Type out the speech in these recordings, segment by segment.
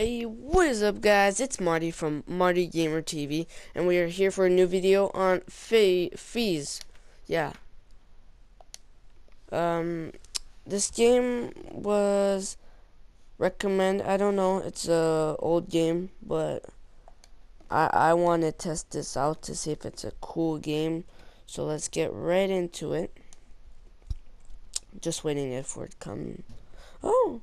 Hey, what is up guys? It's Marty from Marty Gamer TV and we are here for a new video on Fe Fees. Yeah. Um this game was recommend I don't know, it's a old game, but I I want to test this out to see if it's a cool game. So let's get right into it. Just waiting for it to come. Oh,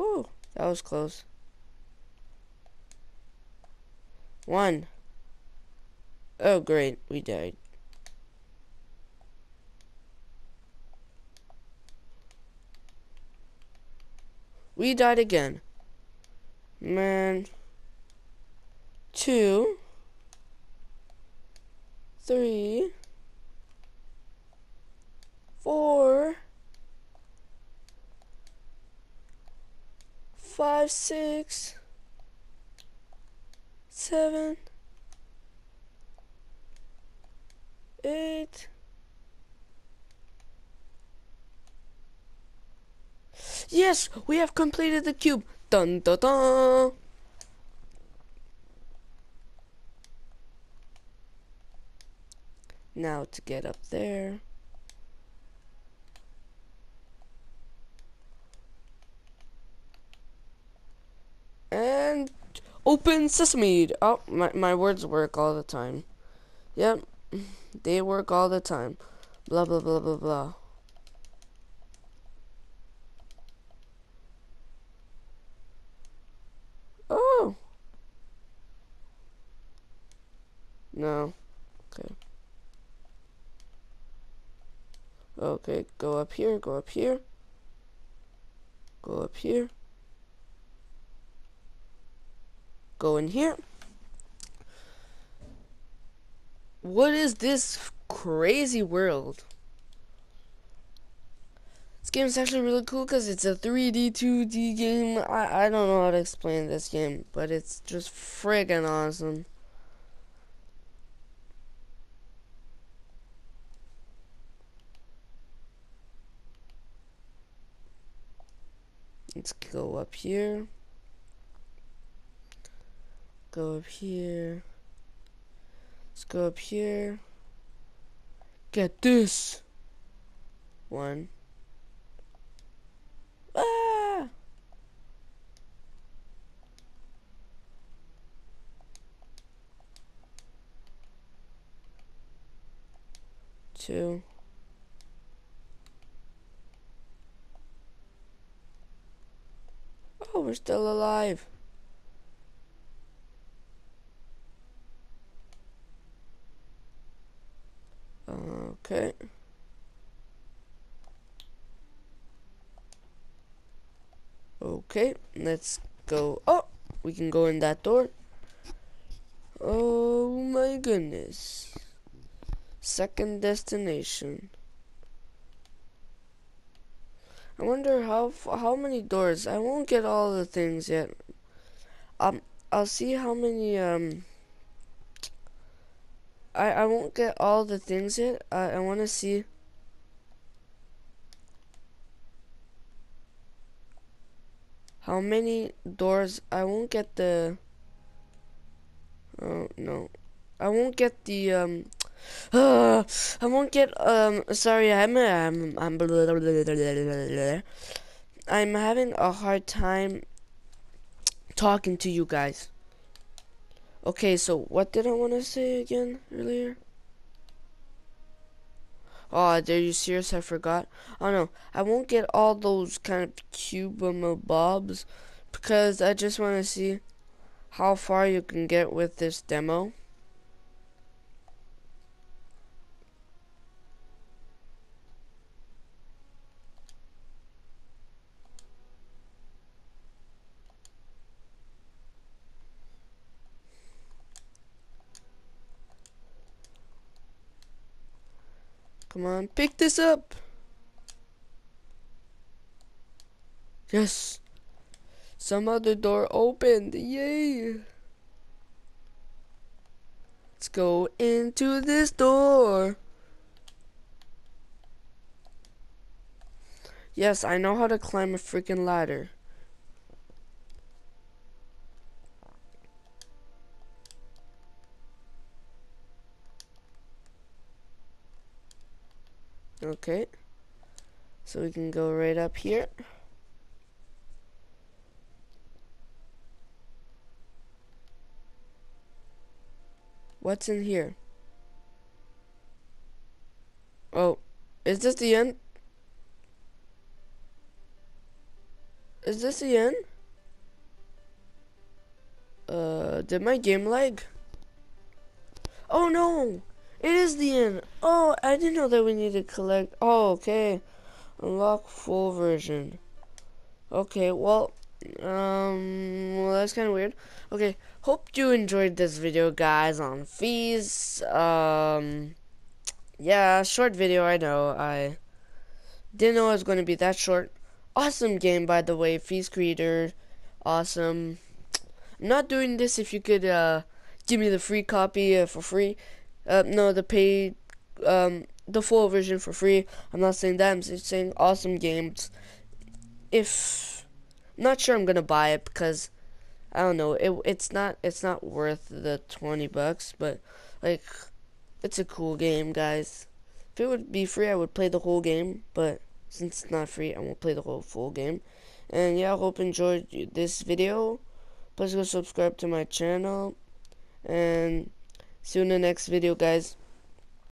Woo, that was close. One. Oh, great, we died. We died again. Man. Two. Three. Four. Five, six, seven, eight. Yes, we have completed the cube. Dun dun dun. Now to get up there. And open sesame. Oh, my, my words work all the time. Yep, they work all the time. Blah, blah, blah, blah, blah. Oh. No. Okay. Okay, go up here, go up here. Go up here. Go in here. What is this crazy world? This game is actually really cool because it's a 3D, 2D game. I, I don't know how to explain this game, but it's just friggin' awesome. Let's go up here. Go up here. Let's go up here. Get this. One. Ah! Two. Oh, we're still alive. Okay. Okay, let's go. Oh, we can go in that door. Oh my goodness. Second destination. I wonder how how many doors. I won't get all the things yet. Um, I'll see how many um I, I won't get all the things yet. I, I want to see. How many doors? I won't get the. Oh no, I won't get the um. Uh, I won't get um. Sorry, I'm I'm I'm. Blah, blah, blah, I'm having a hard time talking to you guys. Okay, so what did I want to say again earlier? Oh, are you serious? I forgot. Oh no, I won't get all those kind of cubable bobs because I just want to see how far you can get with this demo. Come on, pick this up. Yes. Some other door opened. Yay. Let's go into this door. Yes, I know how to climb a freaking ladder. Okay. So we can go right up here. What's in here? Oh, is this the end? Is this the end? Uh, did my game lag? Oh no! It is the end! Oh, I didn't know that we need to collect. Oh, okay. Unlock full version. Okay, well, um, well, that's kind of weird. Okay, hope you enjoyed this video, guys, on fees. Um, yeah, short video, I know. I didn't know it was going to be that short. Awesome game, by the way, Fees Creator. Awesome. I'm not doing this if you could, uh, give me the free copy uh, for free. Uh, no, the paid, um, the full version for free. I'm not saying that. I'm just saying awesome games. If not sure I'm gonna buy it because I don't know. It it's not it's not worth the twenty bucks, but like it's a cool game, guys. If it would be free, I would play the whole game, but since it's not free, I won't play the whole full game. And yeah, I hope you enjoyed this video. Please go subscribe to my channel, and see you in the next video, guys.